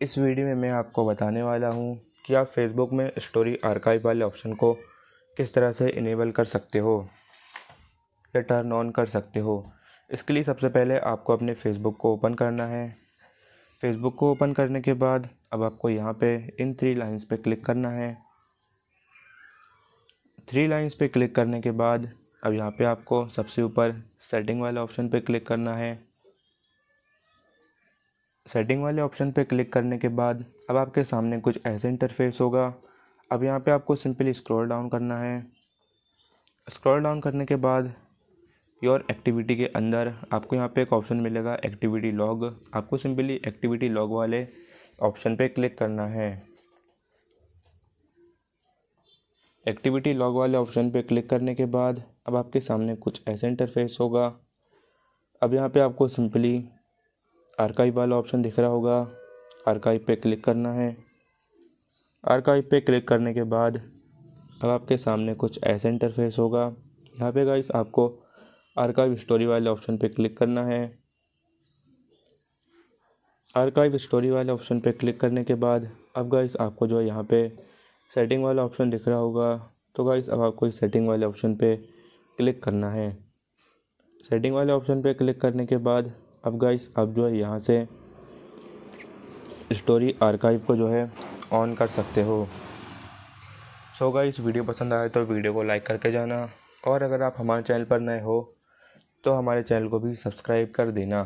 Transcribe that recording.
इस वीडियो में मैं आपको बताने वाला हूँ कि आप फेसबुक में स्टोरी आर्काइव वाले ऑप्शन को किस तरह से इनेबल कर सकते हो या टर्न ऑन कर सकते हो। इसके लिए सबसे पहले आपको अपने फेसबुक को ओपन करना है। फेसबुक को ओपन करने के बाद अब आपको यहाँ पे इन थ्री लाइंस पे क्लिक करना है। थ्री लाइंस पे क्लिक करने के बाद अब यहाँ पे आपको सबसे ऊपर सेटिंग वाले ऑप्शन पे क्लिक करना है। सेटिंग वाले ऑप्शन पे क्लिक करने के बाद अब आपके सामने कुछ ऐसे इंटरफेस होगा। अब यहाँ पे आपको सिंपली स्क्रॉल डाउन करना है। स्क्रॉल डाउन करने के बाद योर एक्टिविटी के अंदर आपको यहाँ पे एक ऑप्शन मिलेगा एक्टिविटी लॉग आपको सिंपली एक्टिविटी लॉग वाले ऑप्शन पे क्लिक करना है। एक्टिविटी लॉग वाले ऑप्शन पे क्लिक करने के बाद अब आपके सामने कुछ ऐसे इंटरफेस होगा। अब यहाँ पे आपको सिंपली आर्काइव वाला ऑप्शन दिख रहा होगा। आर्काइव पे क्लिक करना है। आर्काइव पे क्लिक करने के बाद अब आपके सामने कुछ ऐसा इंटरफेस होगा। यहाँ पे गाइस आपको आर्काइव स्टोरी वाले ऑप्शन पे क्लिक करना है। आर्काइव स्टोरी वाले ऑप्शन पे क्लिक करने के बाद अब गाइस आपको जो है यहाँ पे सेटिंग वाला ऑप्शन दिख रहा होगा। तो गाइस अब आपको इस सेटिंग वाले ऑप्शन पे क्लिक करना है। सेटिंग वाले ऑप्शन पे क्लिक करने के बाद अब गाइस अब जो है यहाँ से स्टोरी आर्काइव को जो है ऑन कर सकते हो। सो so गाइस वीडियो पसंद आए तो वीडियो को लाइक करके जाना और अगर आप हमारे चैनल पर नए हो तो हमारे चैनल को भी सब्सक्राइब कर देना।